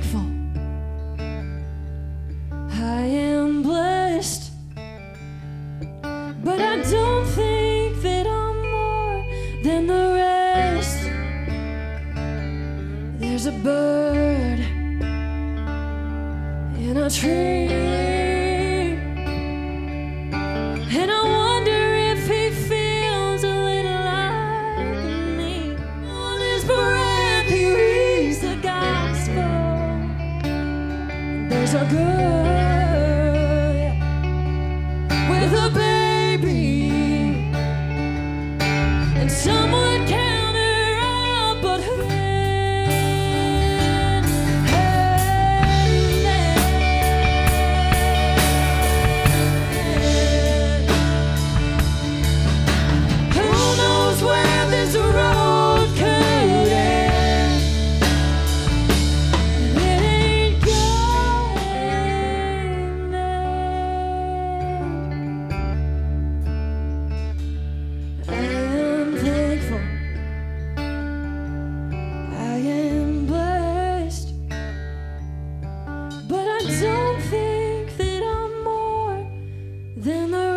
thankful. I am blessed, but I don't think that I'm more than the rest. There's a bird in a tree. There's a Then the